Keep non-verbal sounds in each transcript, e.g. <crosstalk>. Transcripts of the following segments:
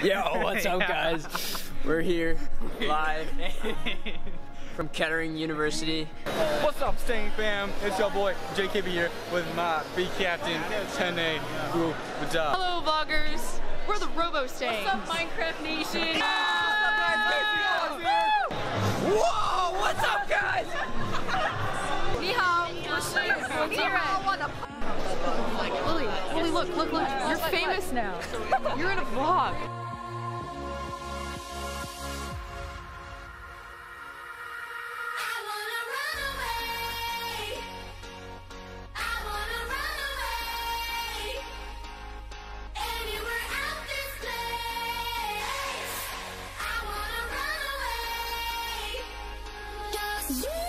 <laughs> Yo, what's up, guys? We're here live <laughs> from Kettering University. What's up, Stain fam? It's your boy JKB here with my B captain, 10A group. Good job. Hello, vloggers. We're the Robostangs. What's up, Minecraft Nation? Whoa, what's up, guys? <laughs> Ni hao. Ni hao. Lily, Lily, look, look, look. You're famous now. You're in a vlog. You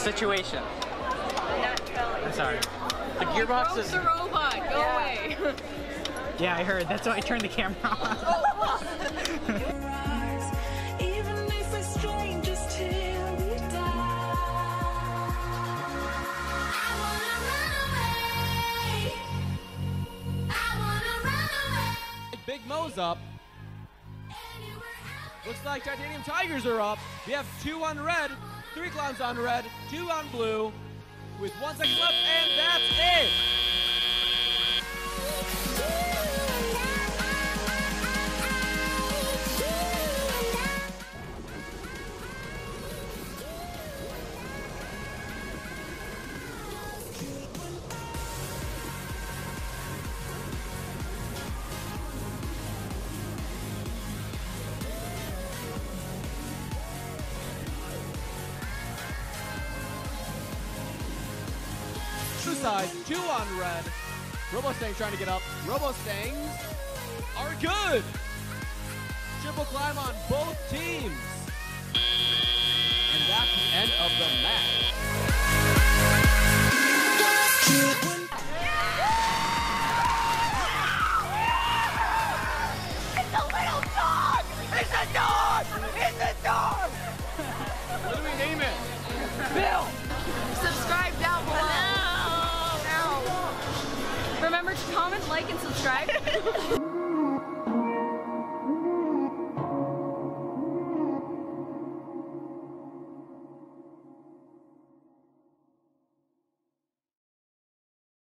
situation. I'm sorry. The gearbox is. the robot. Go away. <laughs> Yeah, I heard. That's why I turned the camera on. <laughs> up. Looks like Titanium Tigers are up. We have two on red, three clowns on red, two on blue, with one second left, and that's it. Two two on red. Robostangs trying to get up. Robostangs are good. Triple climb on both teams. And that's the end of the match. Comment, like, and subscribe. <laughs>